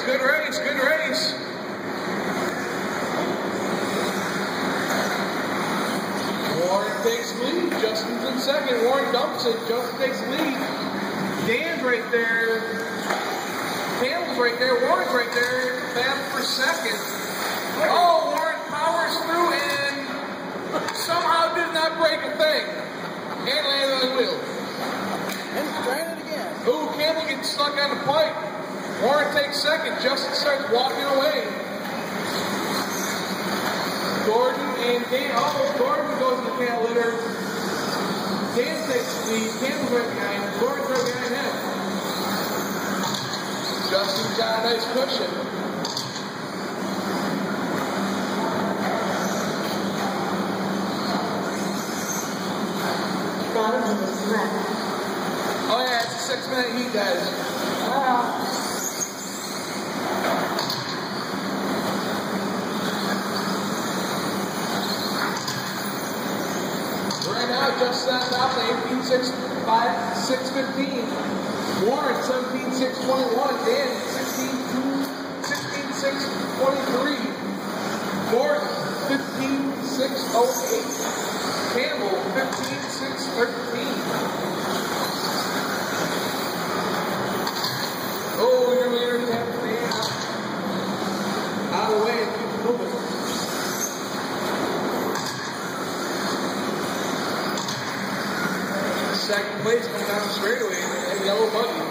race, good race, good race. Warren takes lead. Justin's in second. Warren dumps it. Justin takes lead. Dan's right there. Campbell's right there. Warren's right there. Battle for second. Oh, Warren powers through and somehow did not break a thing. And landed on the wheel. And trying it again. Ooh, Campbell gets stuck on the pipe. Warren takes second. Justin starts walking away. Gordon and Dan. Oh, Gordon goes in the tail litter. Dan takes the. Campbell's right behind him. Gordon's right behind him. Justin's got a nice cushion. Bottom minutes left. Oh yeah, it's a six minute heat, guys. Right now, just on top of 18 6 5 6 15. Warren 17 6 21. Dan 16 2 16 6 23. Gordon 15 6 08. Campbell 15 6 13. Oh, your leader kept the man out. Out of the way and keep moving. Second place comes down straightaway in yellow buggy.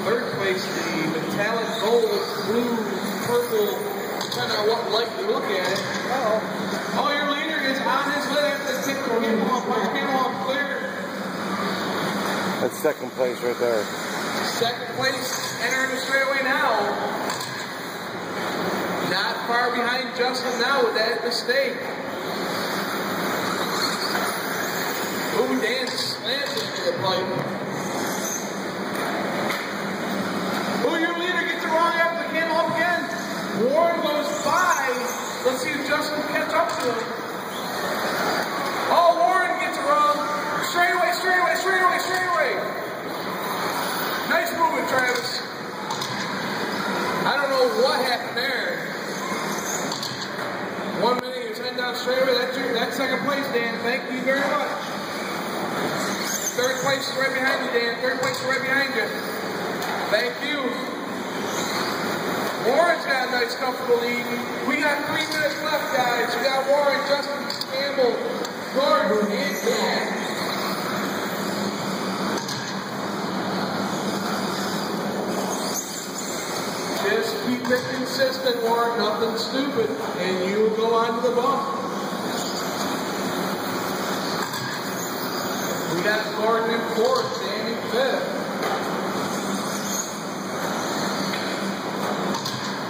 Third place, the metallic gold, blue, purple, depending on what light you look at it. Uh-oh. Oh, your leader is on his way after the ticket. Came off, came off clear. That's second place right there. Second place entering the straightaway now. Not far behind Justin now with that mistake. Ooh, Dan Ooh, your leader gets it wrong after the again. Warren goes by. Let's see if Justin can catch up to him. Oh, Warren gets it wrong. Straightaway, straightaway, straightaway, straightaway. Nice movement, Travis. I don't know what happened there. One minute you're 10 down straightaway. That's, your, that's second place, Dan. Thank you very much. Third place is right behind you, Dan. Third place is right behind you. Thank you. Warren's got a nice, comfortable lead. We got three minutes left, guys. We got Warren, Justin, Campbell, Gordon, and Dan. Just keep it consistent, Warren. Nothing stupid. And you go on to the bump. We got Gordon in fourth, Dan in fifth.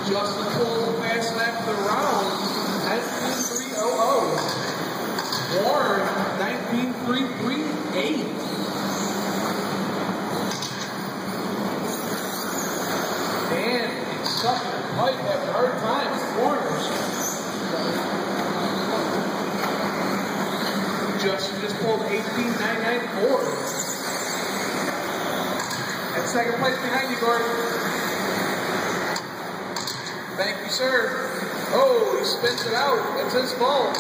Justin the fast lap of the round. 19.300. Warren, 19.338. Dan is pipe, having a hard time corners. Justin just pulled 18.994. At second place behind you, Gordon. Thank you, sir. Oh, he spins it out. That's his fault.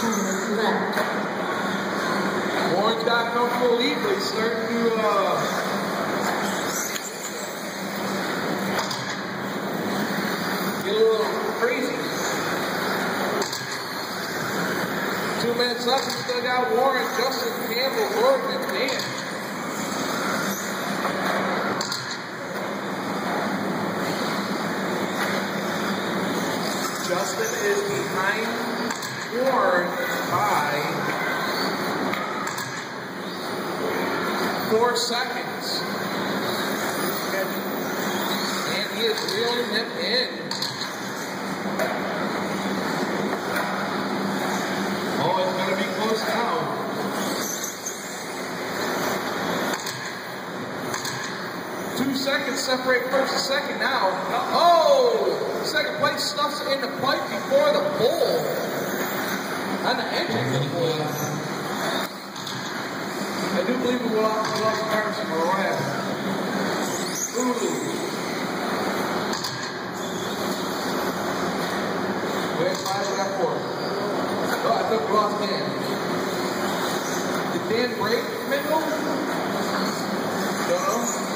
Two minutes left. Warren's got comfortable lead, but he's starting to uh, get a little crazy. Two minutes left, we still got Warren, Justin, Campbell, Gordon, and Dan. Justin is behind Warren by four seconds. And he is reeling him in. Oh, it's going to be close now. Two seconds separate first and second now. Oh! Second place stuffs in the pipe before the bowl. On the engine of the bowl. I do believe we lost, we lost what happened. Ooh. Wait, five, we got. Oh, I took lost Dan. Did Dan break Mitchell? Don't know.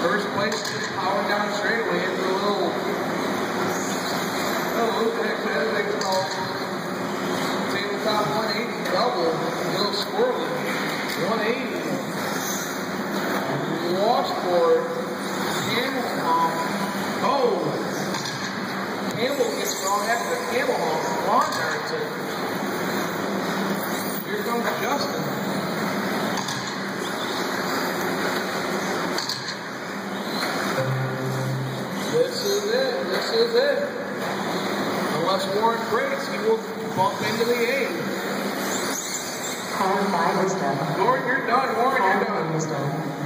First place, just powering down straightaway into a little, little loop the heck that they call tabletop 180 double, a little squirrely. 180. Washboard. Camel hump. Oh! Campbell gets thrown after the camel hump. Lawn darts it. Here comes Justin. This is it. This is it. Unless Warren breaks, he will bump into the eight. 5 is done. Warren, you're done. Warren, you're done.